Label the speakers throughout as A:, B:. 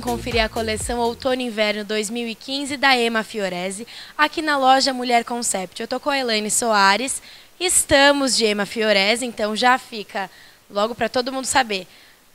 A: conferir a coleção Outono Inverno 2015 da Ema Fiorese, aqui na loja Mulher Concept. Eu tô com a Elaine Soares, estamos de Ema Fiorese, então já fica logo para todo mundo saber.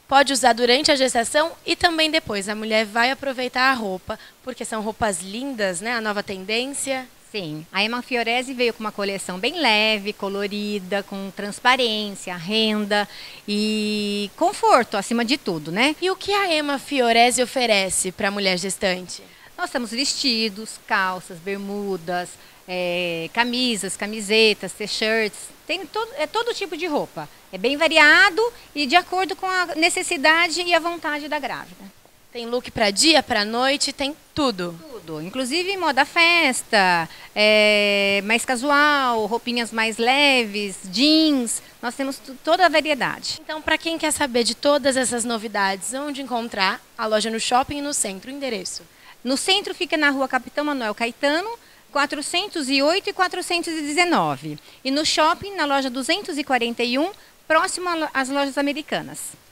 A: Pode usar durante a gestação e também depois. A mulher vai aproveitar a roupa, porque são roupas lindas, né? A nova tendência.
B: Sim, a Ema Fiorese veio com uma coleção bem leve, colorida, com transparência, renda e conforto acima de tudo, né?
A: E o que a Ema Fiorese oferece para a mulher gestante?
B: Nós temos vestidos, calças, bermudas, é, camisas, camisetas, t-shirts, tem todo, é todo tipo de roupa. É bem variado e de acordo com a necessidade e a vontade da grávida.
A: Tem look para dia, para noite, tem tudo.
B: Tudo, inclusive moda festa, é, mais casual, roupinhas mais leves, jeans. Nós temos toda a variedade.
A: Então, para quem quer saber de todas essas novidades, onde encontrar a loja no shopping e no centro, o endereço?
B: No centro fica na rua Capitão Manuel Caetano, 408 e 419. E no shopping, na loja 241, próximo às lojas americanas.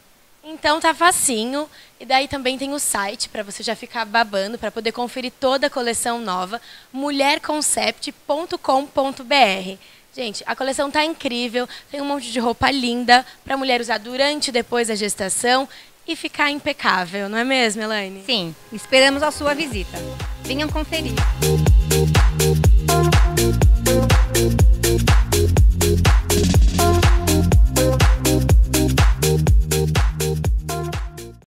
A: Então tá facinho. E daí também tem o site para você já ficar babando para poder conferir toda a coleção nova, mulherconcept.com.br. Gente, a coleção tá incrível, tem um monte de roupa linda para mulher usar durante e depois da gestação e ficar impecável, não é mesmo, Elaine?
B: Sim, esperamos a sua visita. Venham conferir.